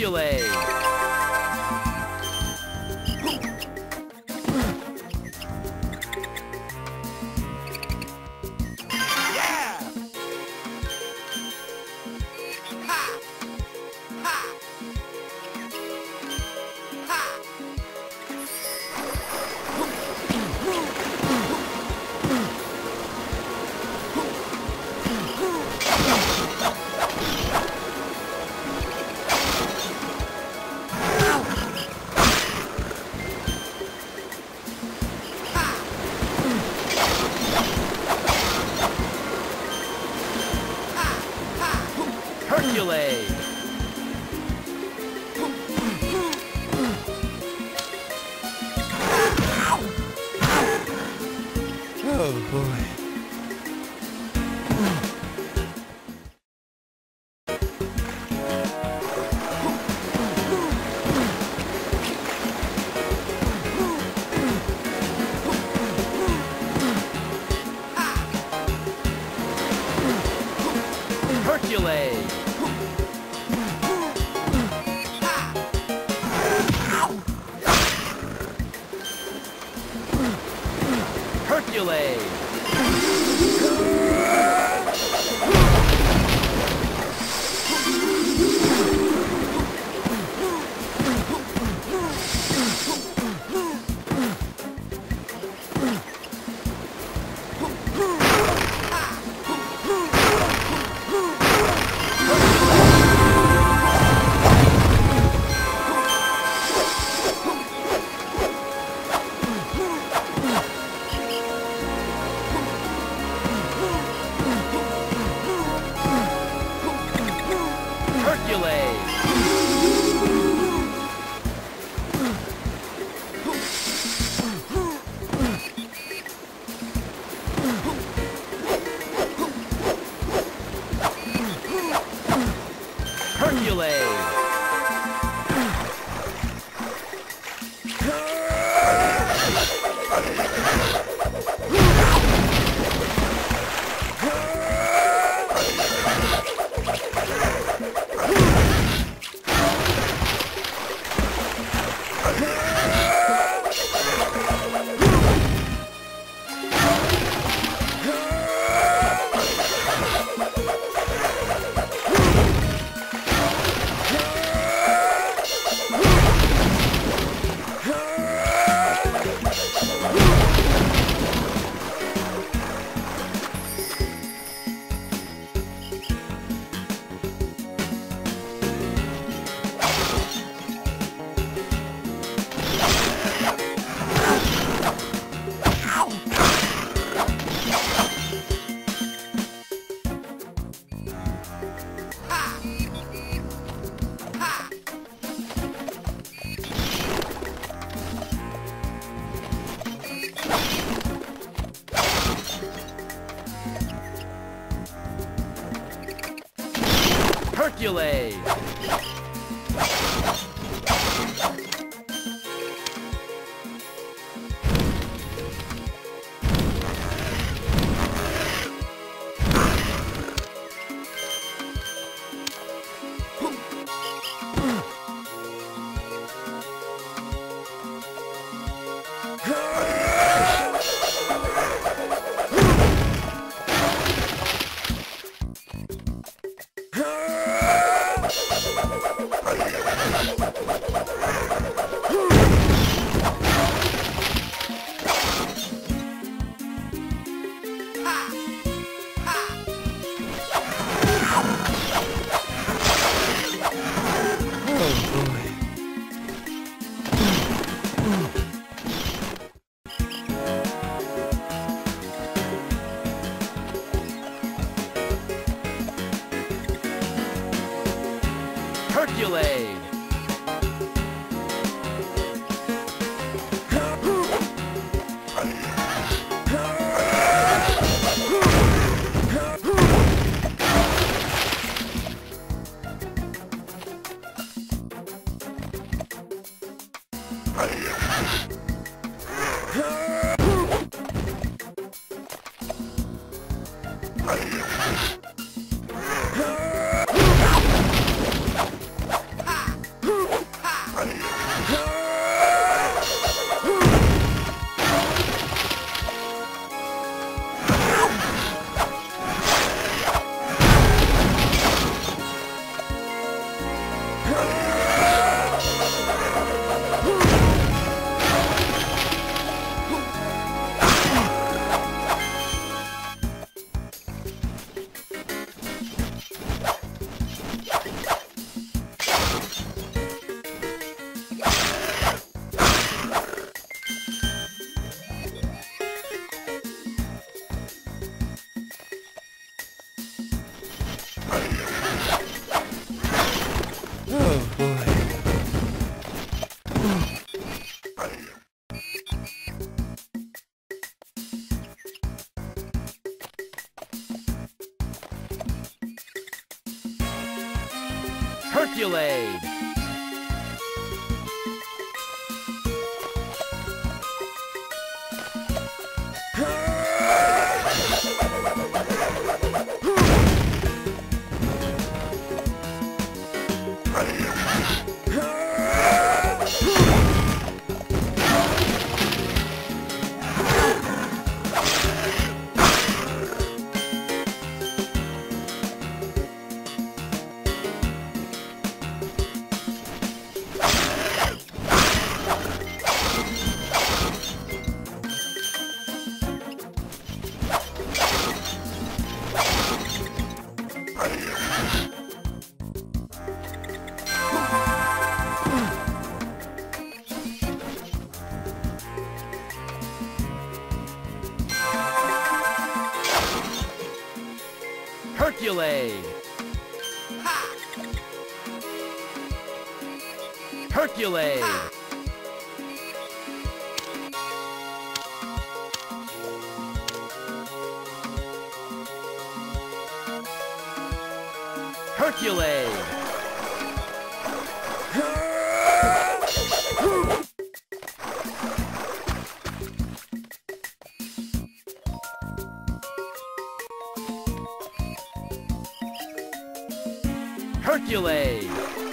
Ridiculous! Bye. Herculade! Herculade! Herculade! Herculade!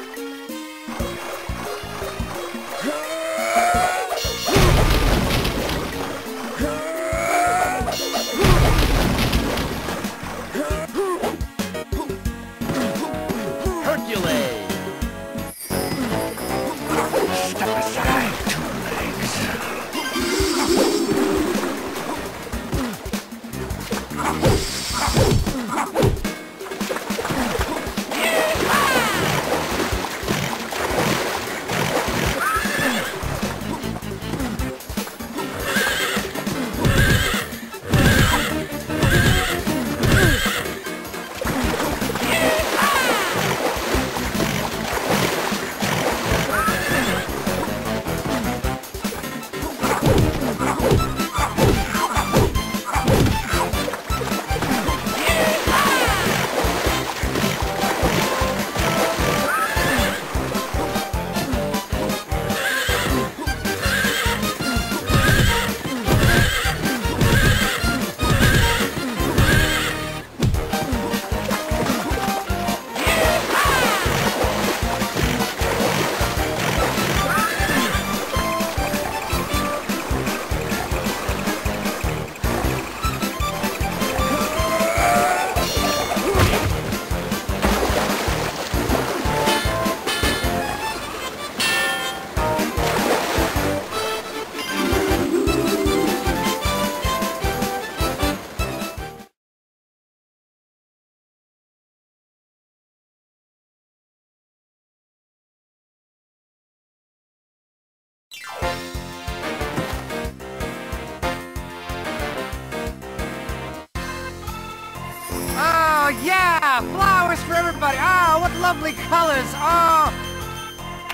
Oh, yeah! Yeah, flowers for everybody. Oh, what lovely colors. Oh.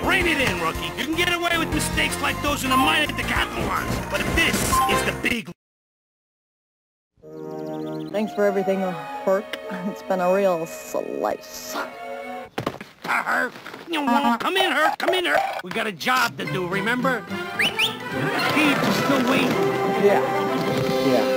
Rein it in, rookie. You can get away with mistakes like those in the minor decathlons. But this is the big Thanks for everything, Herc. It's been a real slice. Herc. Come in, Herc. Come in, Herc. We got a job to do, remember? Steve is still waiting. Yeah. Yeah.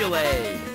Hercules!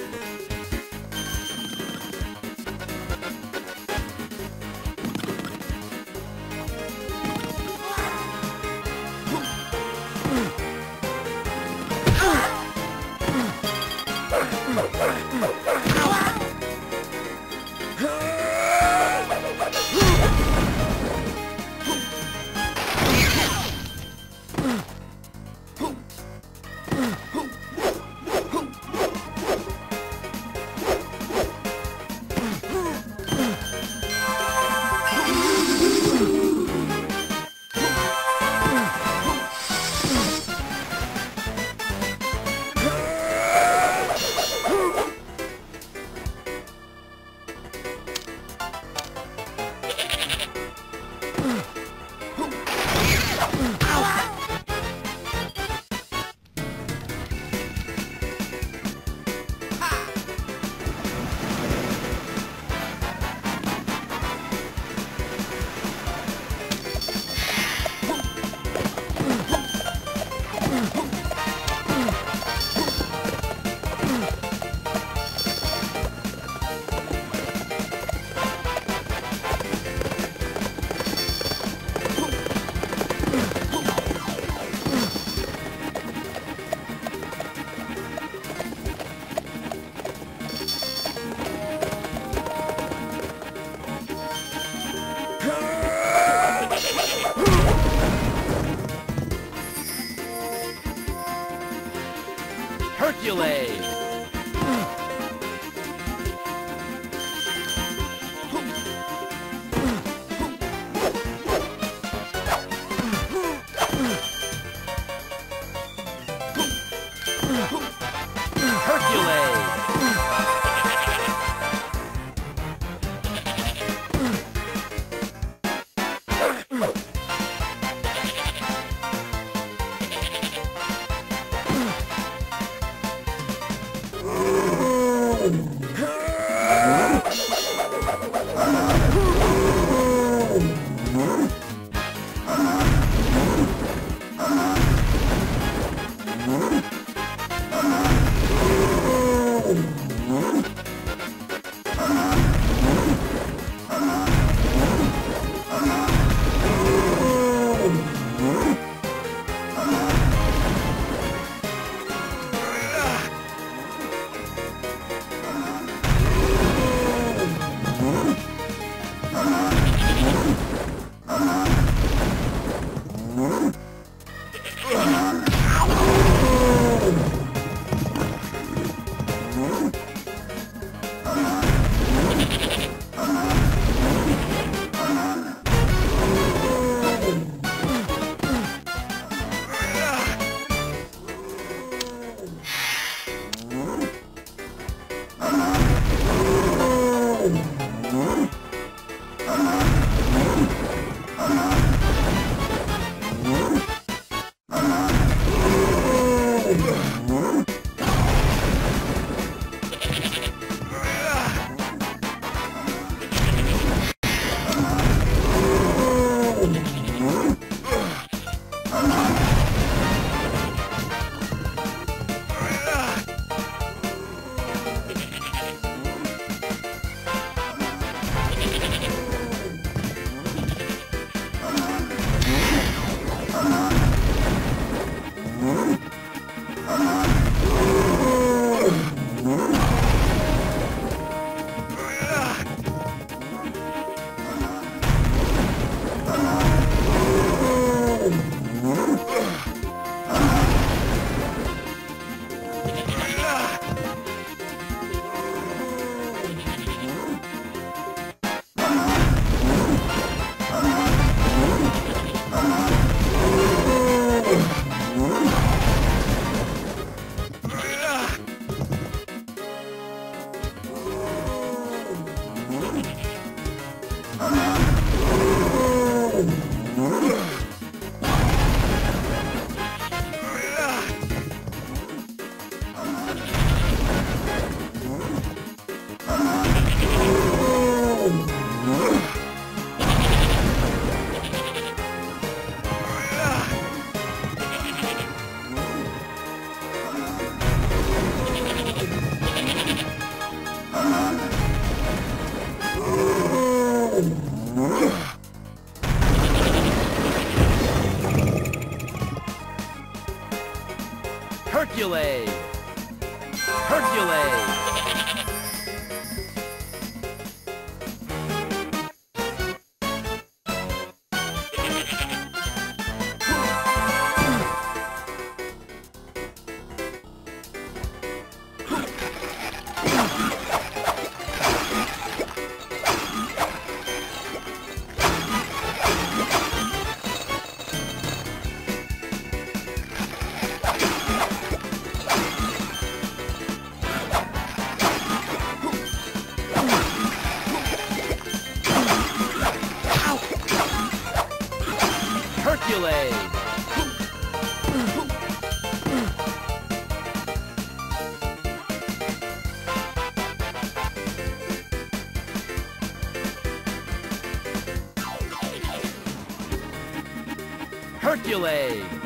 Hercules!